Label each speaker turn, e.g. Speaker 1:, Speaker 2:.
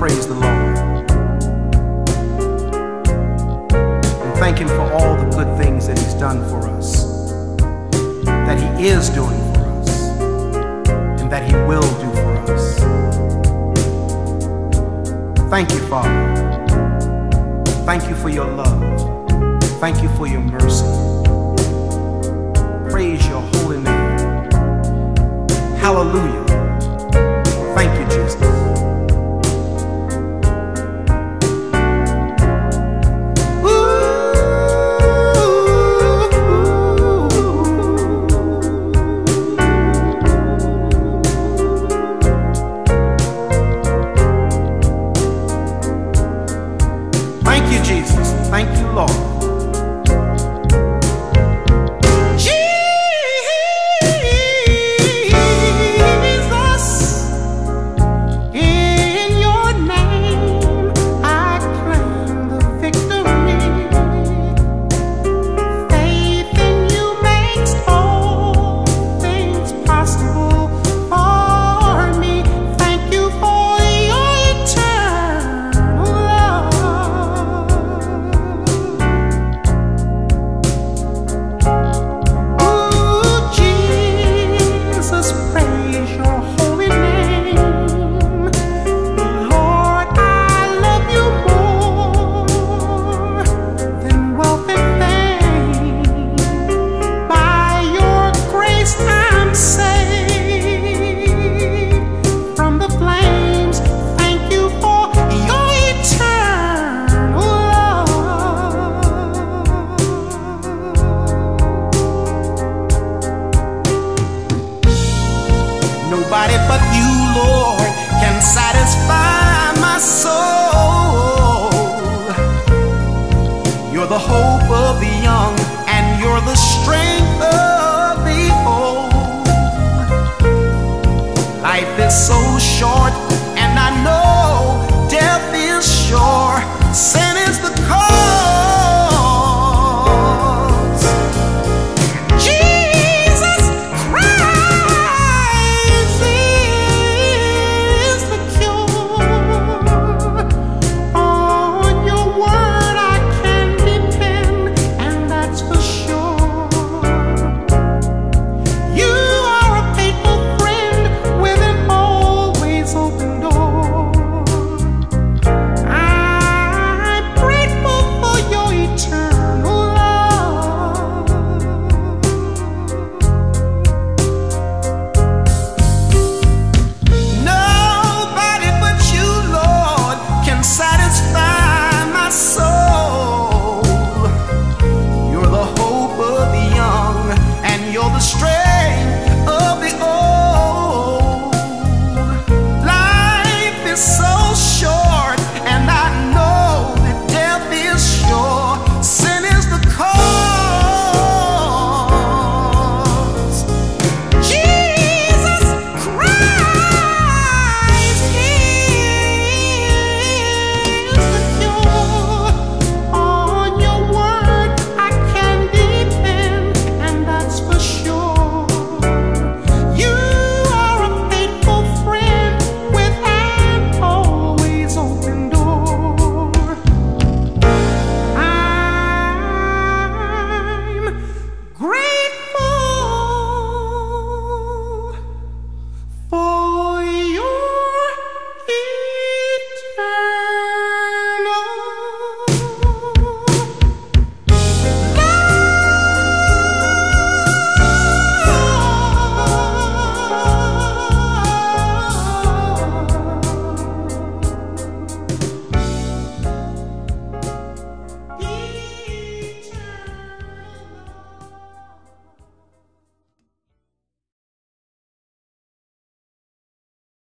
Speaker 1: praise the Lord. And thank Him for all the good things that He's done for us, that He is doing for us, and that He will do for us. Thank you, Father. Thank you for your love. Thank you for your mercy. Praise your holy name. Hallelujah. Thank you, Jesus. Jesus. Thank you, Lord. Nobody but you, Lord, can satisfy my soul. You're the hope of the young, and you're the strength of the old. Life is so short, and I know death is sure.